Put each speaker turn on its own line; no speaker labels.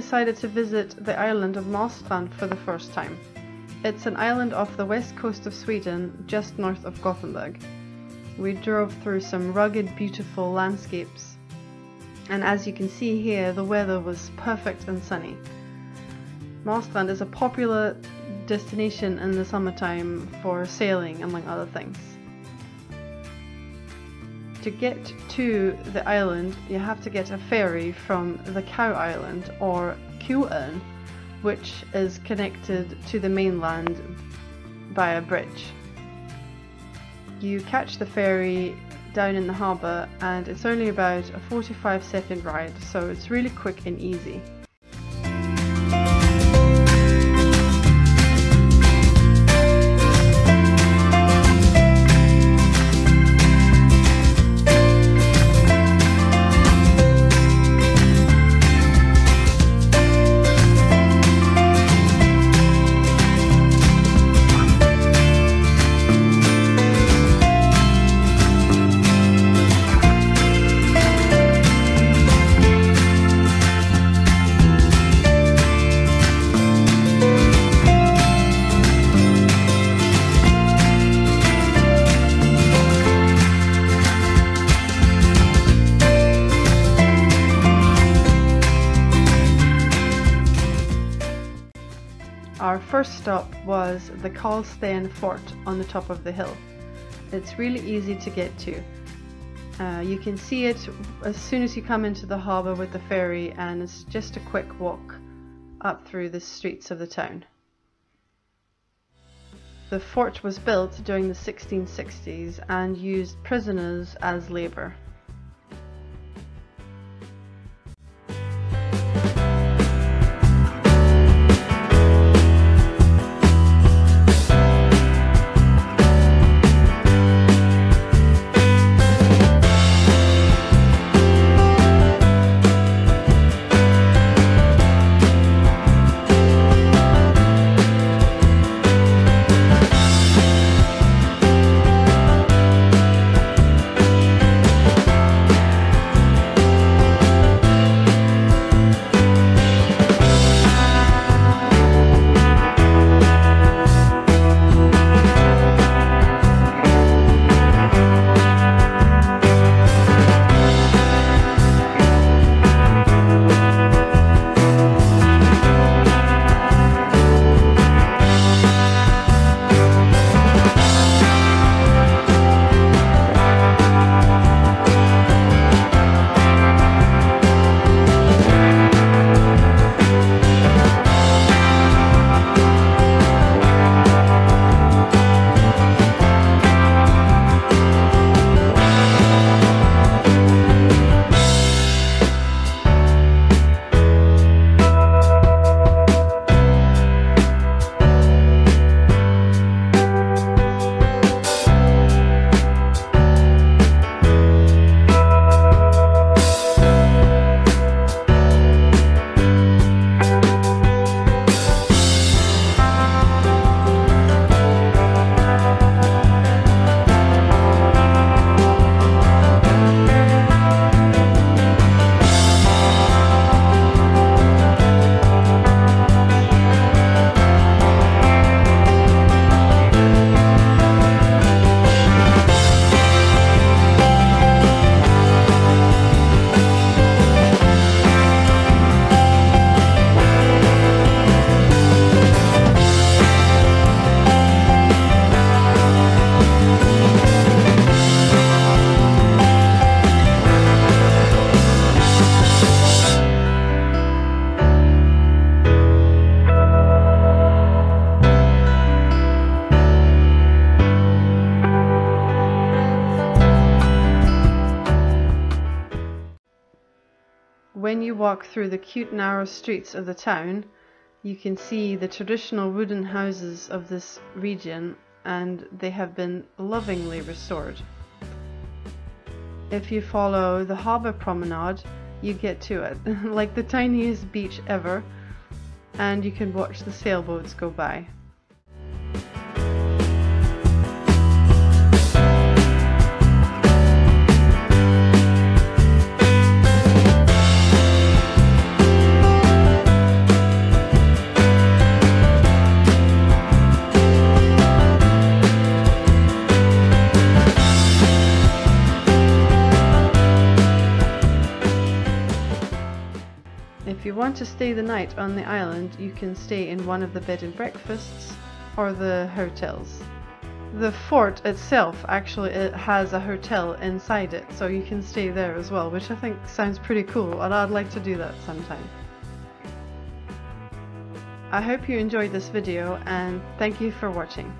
decided to visit the island of Marstrand for the first time. It's an island off the west coast of Sweden, just north of Gothenburg. We drove through some rugged, beautiful landscapes, and as you can see here, the weather was perfect and sunny. Marstrand is a popular destination in the summertime for sailing, among other things. To get to the island, you have to get a ferry from the Cow Island or Koön, which is connected to the mainland by a bridge. You catch the ferry down in the harbour and it's only about a 45 second ride, so it's really quick and easy. First stop was the Carlsten Fort on the top of the hill. It's really easy to get to. Uh, you can see it as soon as you come into the harbour with the ferry, and it's just a quick walk up through the streets of the town. The fort was built during the 1660s and used prisoners as labour. When you walk through the cute narrow streets of the town, you can see the traditional wooden houses of this region and they have been lovingly restored. If you follow the harbour promenade, you get to it, like the tiniest beach ever, and you can watch the sailboats go by. If you want to stay the night on the island, you can stay in one of the bed and breakfasts or the hotels. The fort itself actually it has a hotel inside it, so you can stay there as well, which I think sounds pretty cool, and I'd like to do that sometime. I hope you enjoyed this video, and thank you for watching.